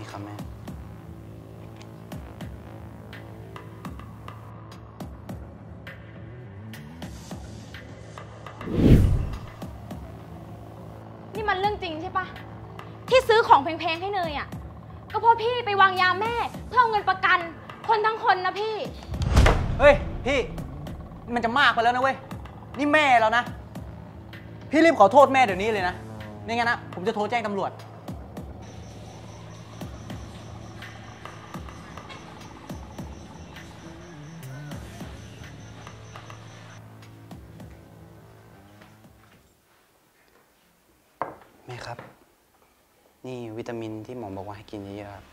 นี่ครับแม่ นี่มันเรื่องจริงใช่ปะ ที่ซื้อของแพงๆให้เนยอะ ก็เพราะพี่ไปวางยาแม่ เพื่อเอาเงินประกัน คนทั้งคนนะพี่ เฮ้ย พี่นี่มันจะมากไปแล้วนะเว้ย นี่แม่แล้วนะ พี่รีบขอโทษแม่เดี๋ยวนี้เลยนะไม่งั้นนะผมจะโทรแจ้งตำรวจ ครับ นี่วิตามินที่หมอบอกว่าให้กินเยอะๆครับ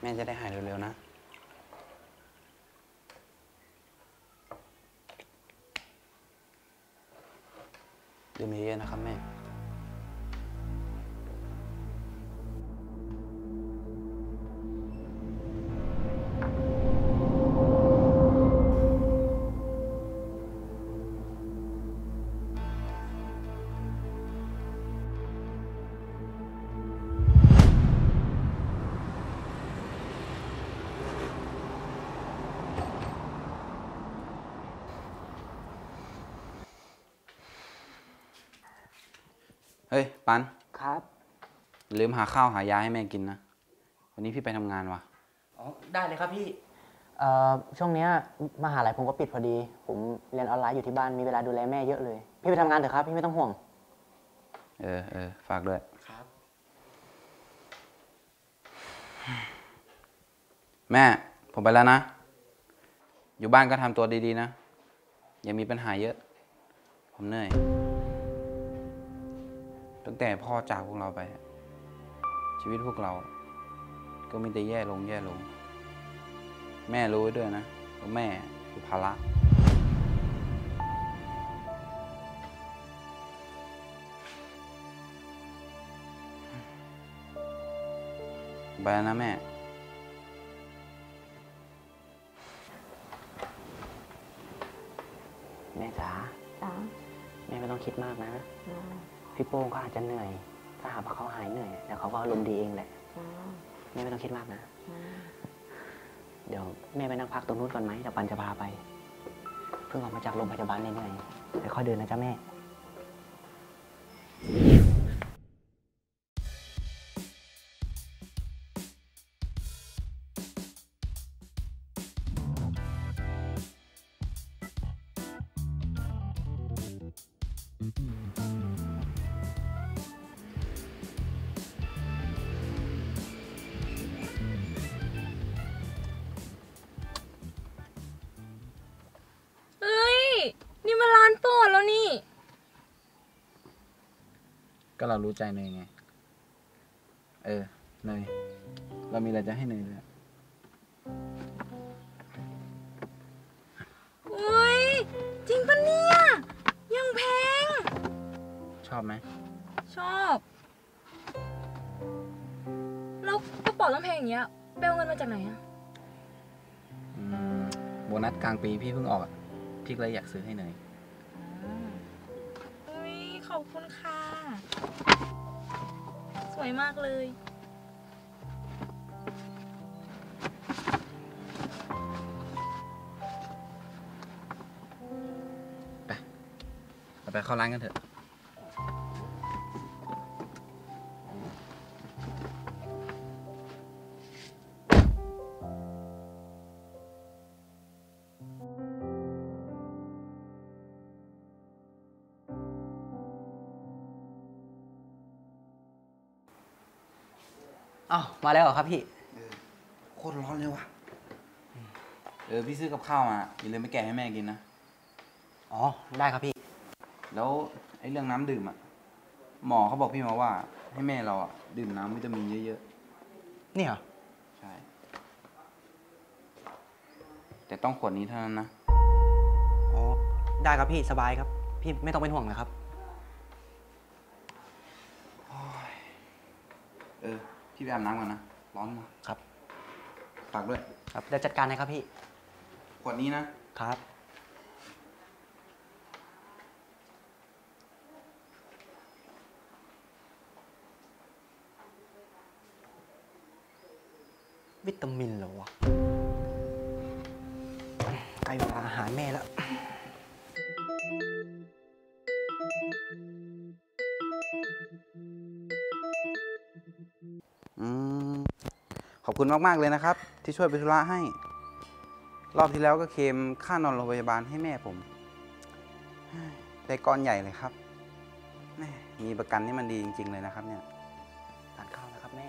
แม่จะได้หายเร็วๆนะ ดื่มเยอะๆนะครับแม่ เฮ้ย ปัน ครับอย่าลืมหาข้าวหายาให้แม่กินนะ วันนี้พี่ไปทำงานว่ะ อ๋อ ได้เลยครับพี่ เอ่อช่วงเนี้ยมหาลัยผมก็ปิดพอดี ผมเรียนออนไลน์อยู่ที่บ้าน มีเวลาดูแลแม่เยอะเลย พี่ไปทำงานเถอะครับ พี่ไม่ต้องห่วง เออเออฝากด้วย ครับ แม่ ผมไปแล้วนะ อยู่บ้านก็ทำตัวดีๆนะ อย่ามีปัญหาเยอะ ผมเหนื่อย ตั้งแต่พ่อจากพวกเราไป ชีวิตพวกเรา ก็มีแต่แย่ลงแย่ลง แม่รู้ไว้ด้วยนะว่าแม่คือภาระไปแล้วนะแม่ แม่จ๋าจ้าแม่ไม่ต้องคิดมากนะ พี่โป้งก็อาจจะเหนื่อย ถ้าหากว่าเขาหายเหนื่อยเดี๋ยวเขาก็อารมณ์ดีเองแหละแม่ไม่ต้องคิดมากนะ เดี๋ยวแม่ไปนั่งพักตรงนู้นก่อนไหมเดี๋ยวปันจะพาไป เพิ่งออกมาจากโรงพยาบาลเหนื่อยๆเดี๋ยวค่อยเดินนะจ๊ะแม่ ก็เรารู้ใจเนยไง เออเนยเรามีอะไรจะให้เนยด้วย อุ้ยจริงปะเนี่ย ยังแพงชอบไหม ชอบแล้วกระเป๋าต้องแพงอย่างเงี้ยไปเอาเงินมาจากไหนอะอืมโบนัสกลางปีพี่เพิ่งออกอะพี่ก็เลยอยากซื้อให้เนย สวยมากเลยเราไปเข้าร้านกันเถอะ อ้าวมาแล้วเหรอครับพี่ โคตรร้อนเลยว่ะ เออพี่ซื้อกับข้าวมาอย่าลืมไปแกะให้แม่กินนะ อ๋อ ได้ครับพี่ แล้วไอ้เรื่องน้ำดื่มอะ หมอเขาบอกพี่มาว่า ให้แม่เราอะดื่มน้ำวิตามินเยอะนี่เหรอ ๆ ใช่ แต่ต้องขวดนี้เท่านั้นนะ อ๋อ ได้ครับพี่ สบายครับ พี่ไม่ต้องเป็นห่วงนะครับ เออ พี่ไปอาบน้ำก่อนนะ ร้อนมาครับ ฝากด้วย ครับเดี๋ยวจัดการให้ครับพี่ ขวดนี้นะ ครับ วิตามินเหรอวะใกล้เวลาอาหารแม่แล้ว อบคุณมาก ๆ เลยนะครับ ที่ช่วยไปธุระให้ รอบที่แล้วก็เคมค่านอนโรงพยาบาลให้แม่ผมได้ก้อนใหญ่เลยครับแม่มีประกันนี่มันดีจริง ๆ เลยนะครับ เนี่ยทานข้าวนะครับแม่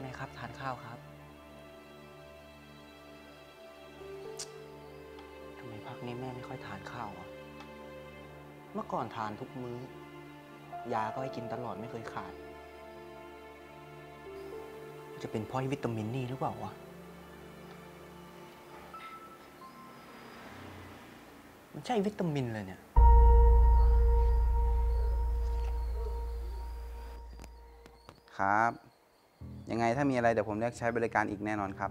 แม่ครับทานข้าวครับทำไมพักนี้แม่ไม่ค่อยทานข้าวอะ เมื่อก่อนทานทุกมื้อ ยาก็ให้กินตลอดไม่เคยขาด จะเป็นเพราะวิตามินนี่หรือเปล่าวะ มันใช่วิตามินเลยเนี่ยครับ ยังไงถ้ามีอะไรเดี๋ยวผมเรียกใช้บริการอีกแน่นอนครับ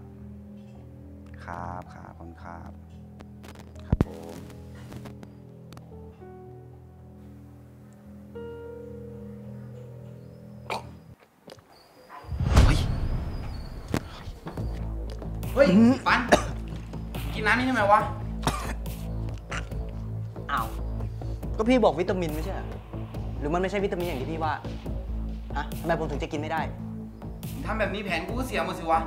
ครับครับขอบคุณครับครับ เฮ้ยปันกินน้ำนี่ทำไมวะ อ้าว ก็พี่บอกวิตามินไม่ใช่เหรอหรือมันไม่ใช่วิตามินอย่างที่พี่ว่า ฮะทำไมผมถึงจะกินไม่ได้ ทำแบบนี้แผนกูก็เสียหมดสิวะ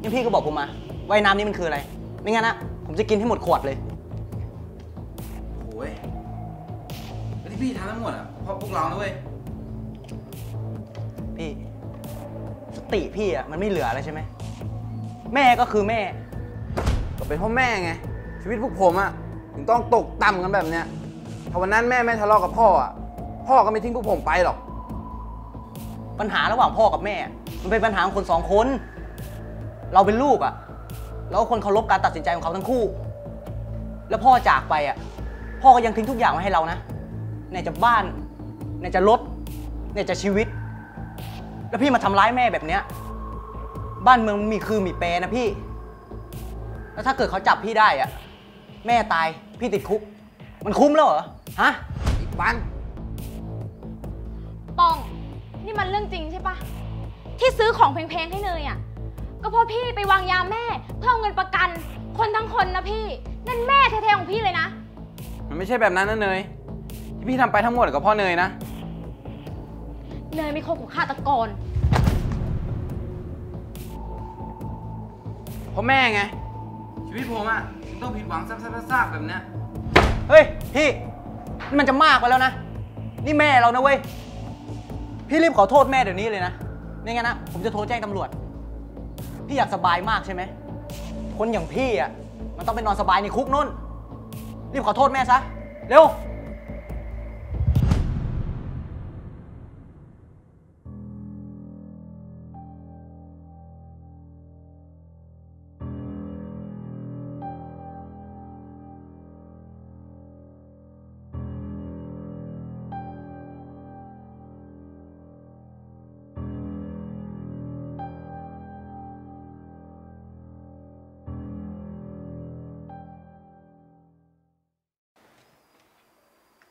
งั้นพี่ก็บอกผมมาว่าไอ้น้ำนี้มันคืออะไร ไม่งั้นนะผมจะกินให้หมดขวดเลยโอ้ยแล้วที่พี่ทำทั้งหมดอะเพราะพวกเรานะเว้ย พี่ สติพี่อะมันไม่เหลือแล้วใช่ไหม แม่ก็คือแม่ ก็เป็นเพ่อแม่ไง ชีวิตพวกผมอะถึงต้องตกต่ำกันแบบเนี้ยถ้าวันนั้นแม่ไม่ทะเลาะกับพ่ออะพ่อก็ไม่ทิ้งพวกผมไปหรอก ปัญหาระหว่างพ่อกับแม่ มันเป็นปัญหาของคนสองคน เราเป็นลูกอะ่ะแล้วก็คนเคารพการตัดสินใจของเขาทั้งคู่ แล้วพ่อจากไปอะ่ะพ่อก็ยังทิ้งทุกอย่างไว้ให้เรานะไหนจะบ้านไหนจะรถไหนจะชีวิต แล้วพี่มาทำร้ายแม่แบบเนี้ย บ้านเมืองมีคือมีแปรนะพี่ แล้วถ้าเกิดเขาจับพี่ได้อะ่ะแม่ตายพี่ติดคุก มันคุ้มแล้วเหรอ ฮะอีกปันป้อง นี่มันเรื่องจริงใช่ปะที่ซื้อของแพงๆให้เนยอะ ก็เพราะพี่ไปวางยาแม่ เพื่อเอาเงินประกัน คนทั้งคนนะพี่ นั่นแม่แท้ๆของพี่เลยนะ มันไม่ใช่แบบนั้นนะเนย ที่พี่ทำไปทั้งหมดกับพ่อเนยนะ เนยไม่คบกับฆาตกร เพราะแม่ไง ชีวิตผมอะถึงต้องผิดหวังซ้ำๆๆๆแบบเนี้ยเฮ้ย พี่นี่มันจะมากไปแล้วนะ นี่แม่เรานะเว้ย พี่รีบขอโทษแม่เดี๋ยวนี้เลยนะไม่งั้นนะผมจะโทรแจ้งตำรวจ พี่อยากสบายมากใช่ไหม คนอย่างพี่อะมันต้องไปนอนสบายในคุกนู่น รีบขอโทษแม่ซะ เร็ว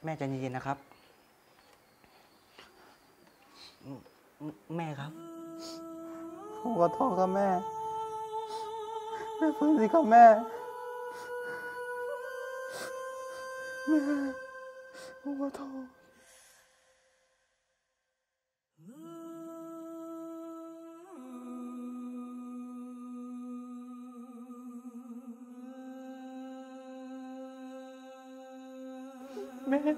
แม่ใจเย็นๆนะครับแม่แม่ครับผมขอโทษครับแม่ แม่ฟื้นสิครับแม่ แม่ผมขอโทษ me.